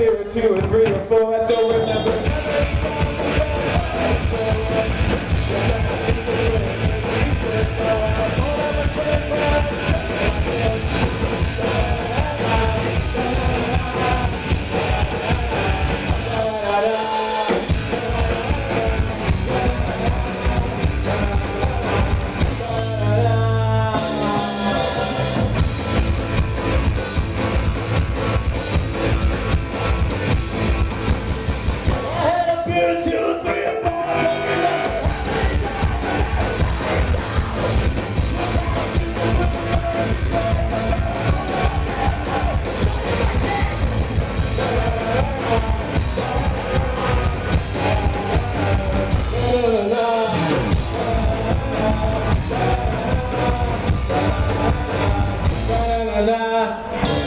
two, or two, or three, or four. La